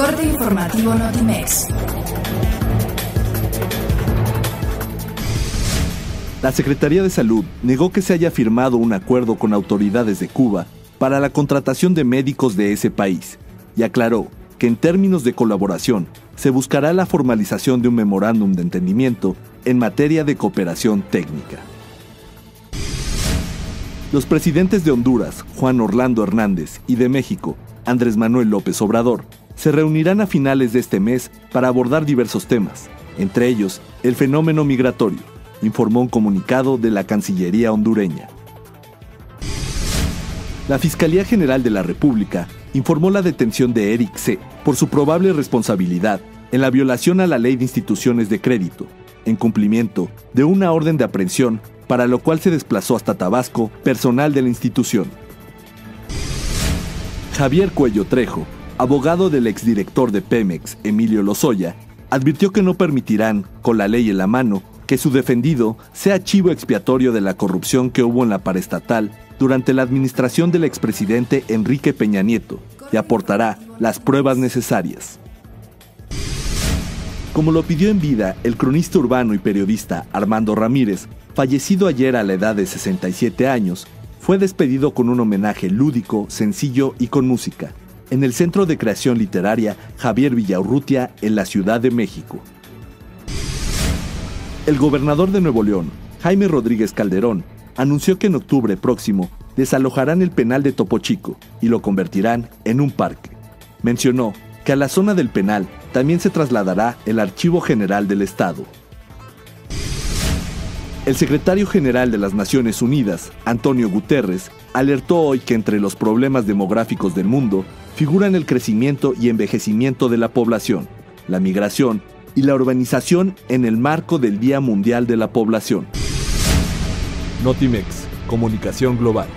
corte informativo Notimex. La Secretaría de Salud negó que se haya firmado un acuerdo con autoridades de Cuba para la contratación de médicos de ese país y aclaró que en términos de colaboración se buscará la formalización de un memorándum de entendimiento en materia de cooperación técnica. Los presidentes de Honduras, Juan Orlando Hernández, y de México, Andrés Manuel López Obrador, se reunirán a finales de este mes para abordar diversos temas, entre ellos el fenómeno migratorio, informó un comunicado de la Cancillería hondureña. La Fiscalía General de la República informó la detención de Eric C. por su probable responsabilidad en la violación a la ley de instituciones de crédito, en cumplimiento de una orden de aprehensión para lo cual se desplazó hasta Tabasco personal de la institución. Javier Cuello Trejo, abogado del exdirector de Pemex, Emilio Lozoya, advirtió que no permitirán, con la ley en la mano, que su defendido sea chivo expiatorio de la corrupción que hubo en la paraestatal durante la administración del expresidente Enrique Peña Nieto y aportará las pruebas necesarias. Como lo pidió en vida el cronista urbano y periodista Armando Ramírez, fallecido ayer a la edad de 67 años, fue despedido con un homenaje lúdico, sencillo y con música, en el Centro de Creación Literaria Javier Villaurrutia en la Ciudad de México. El gobernador de Nuevo León, Jaime Rodríguez Calderón, anunció que en octubre próximo desalojarán el penal de Topo Chico y lo convertirán en un parque. Mencionó que a la zona del penal también se trasladará el Archivo General del Estado. El secretario general de las Naciones Unidas, Antonio Guterres, alertó hoy que entre los problemas demográficos del mundo figuran el crecimiento y envejecimiento de la población, la migración y la urbanización en el marco del Día Mundial de la Población. Notimex, Comunicación Global.